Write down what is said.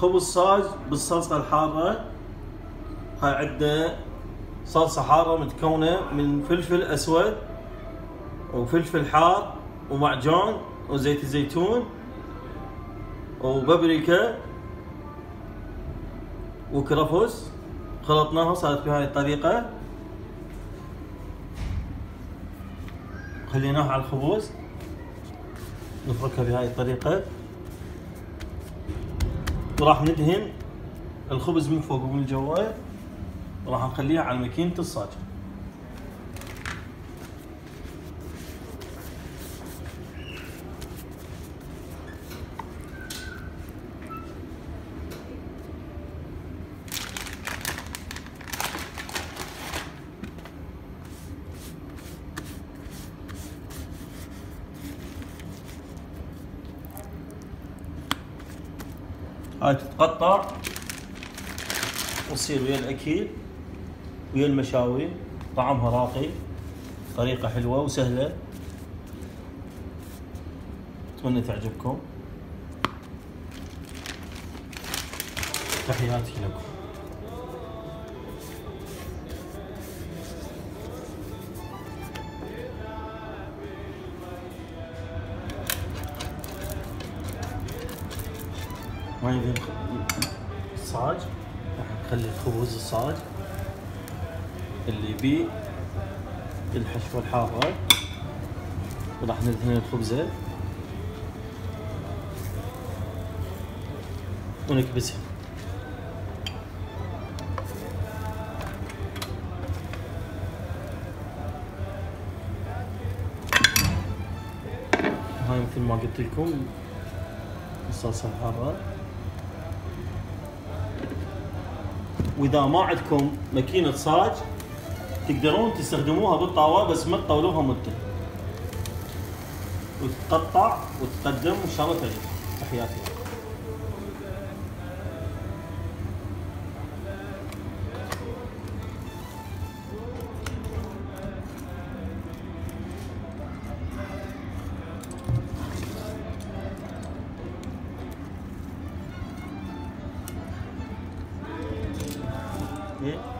خبز صاج بالصلصة الحارة. هاي عندنا صلصة حارة متكونة من فلفل أسود وفلفل حار ومعجون وزيت الزيتون وبابريكا وكرفس. خلطناها صارت بهاي الطريقة. خليناها على الخبز نفركها بهاي الطريقة. وراح ندهن الخبز من فوق ومن جوا وراح نخليها على ماكينة الصاج. هاي تتقطع وتصير ويا الاكل ويا المشاوي. طعمها راقي طريقة حلوة وسهلة. أتمنى تعجبكم. تحياتي لكم. ما يبي الصاج راح نخلي الخبز الصاج. اللي بيه الحشوة الحارة وراح ندهن الخبزة. ونكبسها. هاي مثل ما قلت لكم الصلصة الحارة وإذا ما عندكم ماكينة صاج تقدرون تستخدموها بالطاوه بس ما تطولوها مدة. وتتقطع وتقدم وإن شاء الله تحياتي. 嗯